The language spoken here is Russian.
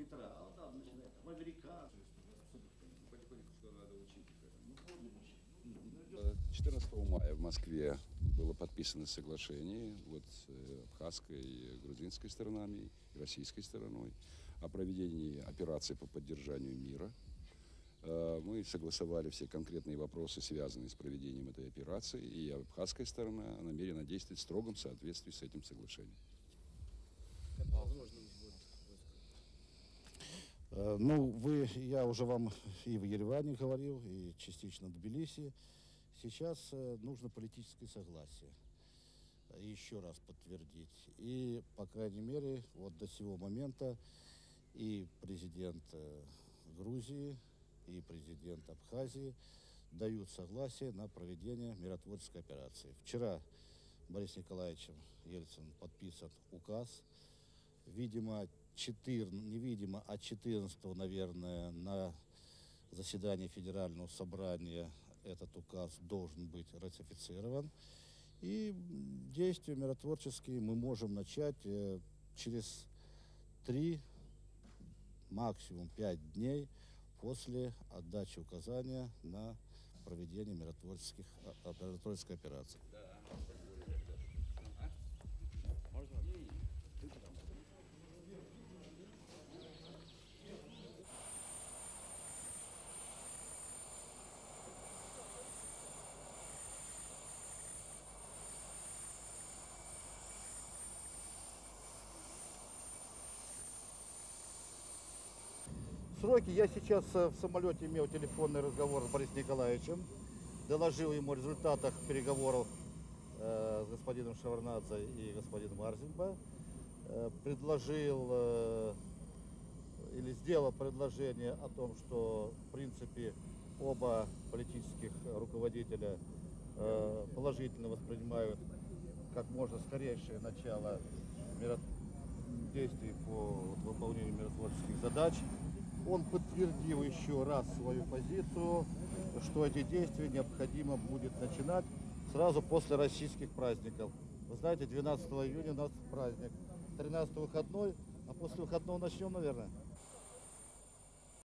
Петра, а там начинает, в Америка. Потихоньку что надо учить их этому. Ну, будем учить. 14 мая в Москве было подписано соглашение вот, с э, абхазской и грузинской сторонами и российской стороной о проведении операции по поддержанию мира. Э, Мы согласовали все конкретные вопросы, связанные с проведением этой операции, и абхазская сторона намерена действовать в строгом соответствии с этим соглашением. Когда возможно будет Э, Ну, вы, я уже вам и в Ереване говорил, и частично в Тбилиси. Сейчас э, нужно политическое согласие. Э, Еще раз подтвердить. И, по крайней мере, вот до сего момента и президент э, Грузии, и президент Абхазии дают согласие на проведение миротворческой операции. Вчера Борисом Николаевичем Ельцин подписан указ видимо, 4, невидимо, а 14, наверное, на заседании Федерального собрания этот указ должен быть ратифицирован. И действия миротворческие мы можем начать э, через 3, максимум 5 дней после отдачи указания на проведение миротворческих, а, а, миротворческой операции. Сроки. Я сейчас э, в самолете имел телефонный разговор с Борисом Николаевичем, доложил ему о результатах переговоров э, с господином Шаварнадзе и господином Арзенба, Э, предложил или сделал предложение о том, что в принципе оба политических руководителя положительно воспринимают как можно скорейшее начало действий по выполнению миротворческих задач. Он подтвердил еще раз свою позицию, что эти действия необходимо будет начинать сразу после российских праздников. Вы знаете, 12 июня у нас праздник, 13 выходной, а после выходного начнем, наверное.